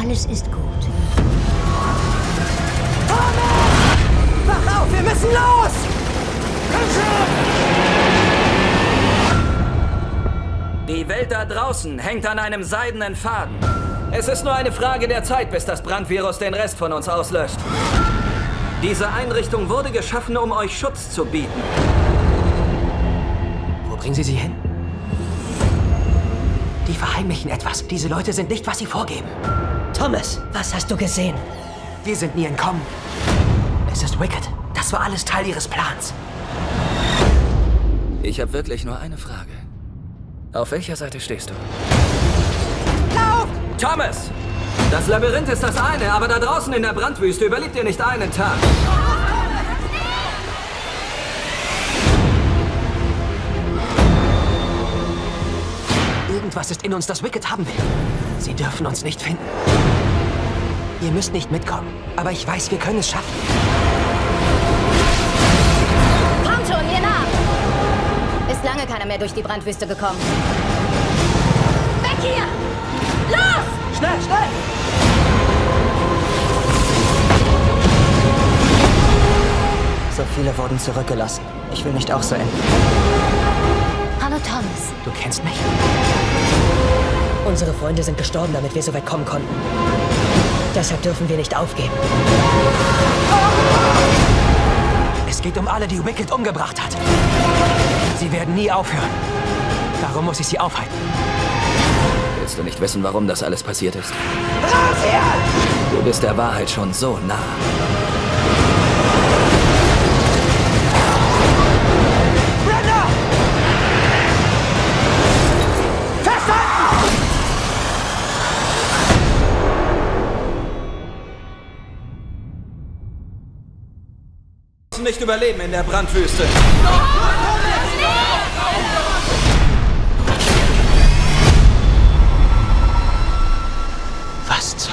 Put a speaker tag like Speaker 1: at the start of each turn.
Speaker 1: Alles ist gut.
Speaker 2: Wach auf, wir müssen los! Komm schon!
Speaker 3: Die Welt da draußen hängt an einem seidenen Faden. Es ist nur eine Frage der Zeit, bis das Brandvirus den Rest von uns auslöscht. Diese Einrichtung wurde geschaffen, um euch Schutz zu bieten.
Speaker 2: Wo bringen Sie sie hin? Die verheimlichen etwas. Diese Leute sind nicht, was sie vorgeben.
Speaker 4: Thomas, was hast du gesehen?
Speaker 2: Wir sind nie entkommen. Es ist Wicked. Das war alles Teil ihres Plans.
Speaker 3: Ich habe wirklich nur eine Frage. Auf welcher Seite stehst du?
Speaker 2: Lauf!
Speaker 3: Thomas! Das Labyrinth ist das eine, aber da draußen in der Brandwüste überlebt ihr nicht einen Tag.
Speaker 2: Irgendwas ist in uns, das Wicked haben will. Sie dürfen uns nicht finden. Ihr müsst nicht mitkommen, aber ich weiß, wir können es schaffen.
Speaker 1: Kommt schon, mir nach! Ist lange keiner mehr durch die Brandwüste gekommen. Weg hier! Los!
Speaker 2: Schnell, schnell!
Speaker 4: So viele wurden zurückgelassen. Ich will nicht auch so enden.
Speaker 1: Hallo, Thomas.
Speaker 2: Du kennst mich?
Speaker 4: Unsere Freunde sind gestorben, damit wir so weit kommen konnten. Deshalb dürfen wir nicht aufgeben.
Speaker 2: Es geht um alle, die Wicked umgebracht hat. Sie werden nie aufhören. Darum muss ich sie aufhalten.
Speaker 3: Willst du nicht wissen, warum das alles passiert ist?
Speaker 2: Raus hier!
Speaker 3: Du bist der Wahrheit schon so nah. Nicht überleben in der Brandwüste.
Speaker 2: Oh,